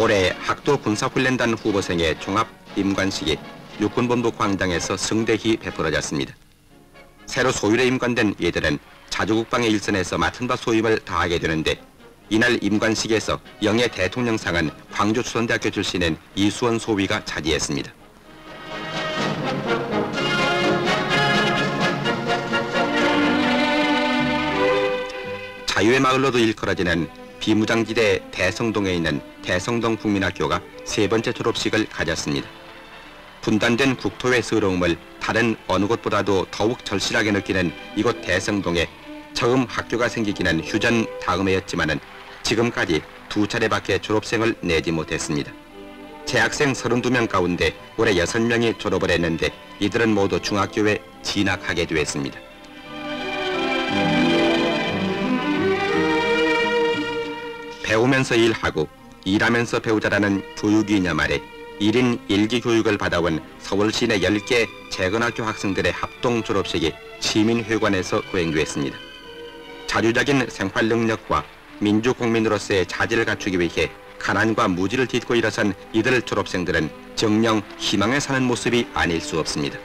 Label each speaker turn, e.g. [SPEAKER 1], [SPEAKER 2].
[SPEAKER 1] 올해 학도 군사훈련단 후보생의 종합 임관식이 육군본부 광장에서 성대히 베풀어졌습니다. 새로 소율에 임관된 이들은 자주국방의 일선에서 맡은 바 소임을 다하게 되는데 이날 임관식에서 영예 대통령상은 광주수선대학교 출신인 이수원 소위가 차지했습니다. 자유의 마을로도 일컬어지는 비무장지대 대성동에 있는 대성동 국민학교가 세 번째 졸업식을 가졌습니다. 분단된 국토의 서러움을 다른 어느 곳보다도 더욱 절실하게 느끼는 이곳 대성동에 처음 학교가 생기기는 휴전 다음 해였지만은 지금까지 두 차례밖에 졸업생을 내지 못했습니다. 재학생 32명 가운데 올해 6명이 졸업을 했는데 이들은 모두 중학교에 진학하게 되었습니다. 배우면서 일하고 일하면서 배우자라는 교육 이념 아래 1인 1기 교육을 받아온 서울 시 내 10개 재건학교 학생들의 합동 졸업식이 시민회관에서 거행됐습니다. 자주적인 생활 능력과 민주 국민으로서의 자질을 갖추기 위해 가난과 무지를 딛고 일어선 이들 졸업생들은 정녕 희망에 사는 모습이 아닐 수 없습니다.